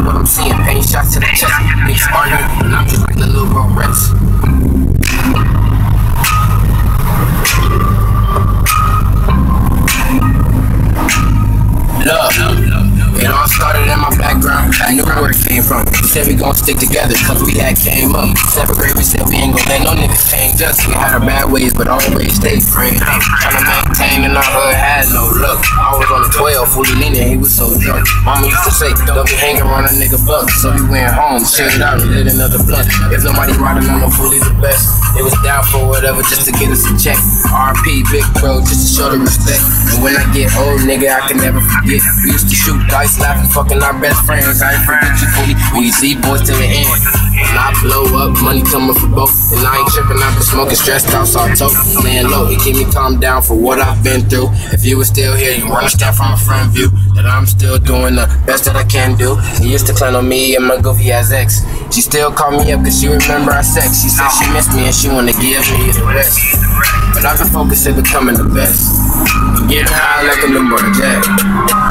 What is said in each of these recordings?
What I'm seeing, pain shots to the chest. Niggas and I'm just like the little bro. Love. It all started in my background. I knew where it came from. We said we gon' stick together, cause we had came up. Separate we said we ain't gon' let no niggas change us. We had our bad ways, but always stay friends. Tryna maintain in our hood, fully leaning, he was so drunk. Mama used to say, don't be hanging around a nigga buck. So we went home, chilled out, and lit another blunt. If nobody riding on no fully the best, it was down for whatever just to get us a check. RP, big bro, just to show the respect. And when I get old, nigga, I can never forget. We used to shoot dice, laughing, fucking our best friends. I ain't forget you fully. We see boys till the end. I blow up, money coming for both. And I ain't tripping, I've been smoking, stressed out, so I told. Laying low, it keep me calm down for what I've been through. If you were still here, you understand from a front view that I'm still doing the best that I can do. She used to clown on me and my goofy ass ex. She still call me up cause she remember our sex. She said she missed me and she wanna give me the rest. But I've been focused on becoming the best. Getting high like a lumberjack. I'm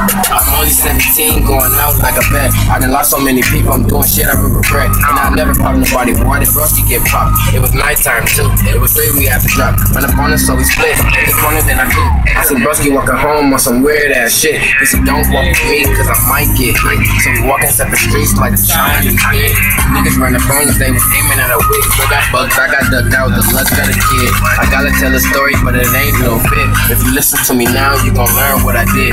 like a bet. I done lost so many people, I'm doing shit I will regret. And I never popped nobody, why did Brusky get popped? It was nighttime too, it was three we had to drop. Run up on us, so we split. It's funny than I did. I said Brusky walking home on some weird ass shit. He said, don't walk with me, cause I might get hit. So we walking separate streets like the Chinese kid. Niggas ran up on us, they was aiming at a wig. So got bugs, I got ducked out, the luck of the kid. I gotta tell a story, but it ain't no fit. If you listen to me now, you gon' learn what I did.